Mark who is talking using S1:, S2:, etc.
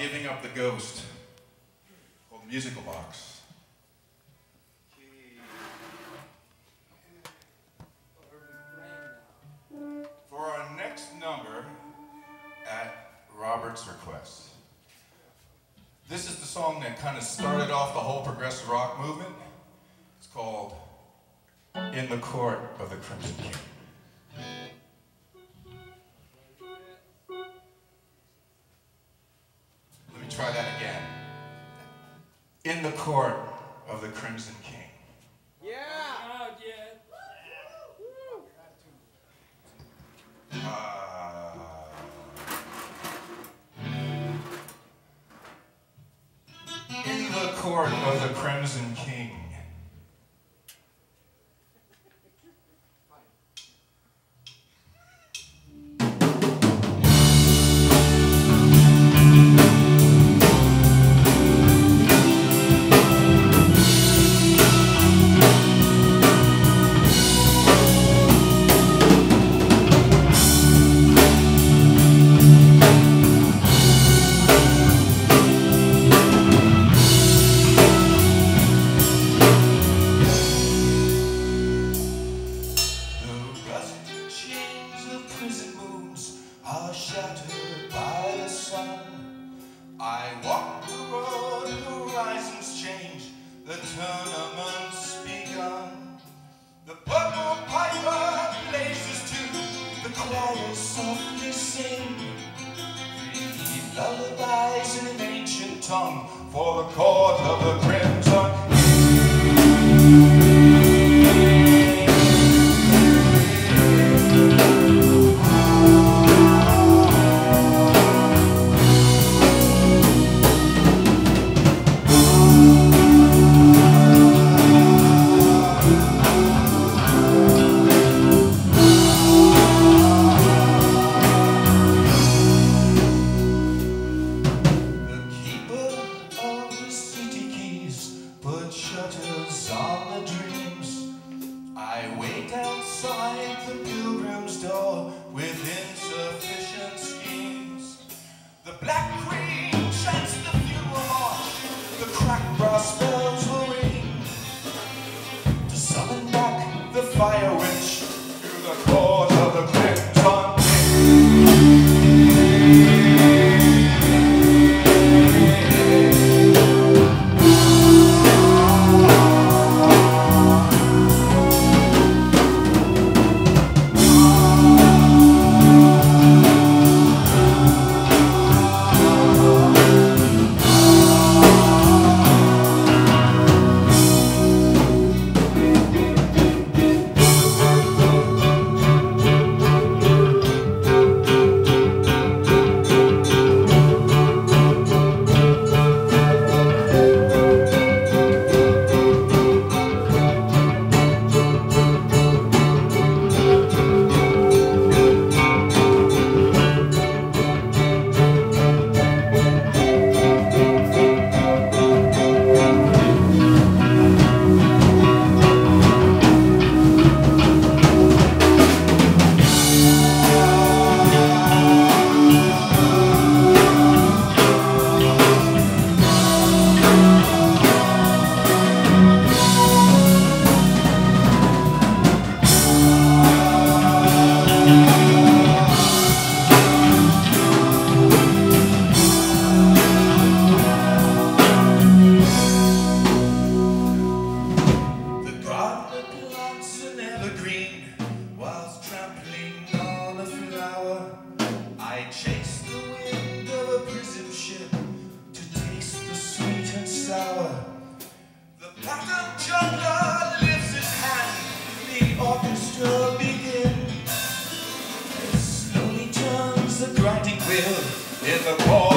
S1: giving up the ghost called Musical Box. For our next number, at Robert's request. This is the song that kind of started off the whole progressive rock movement. It's called In the Court of the Crimson King. The Court of the Crimson King. Uh, in the court of the Crimson King. Choir softly sing. Lullabies in an ancient tongue for the court of the crimson will is the call.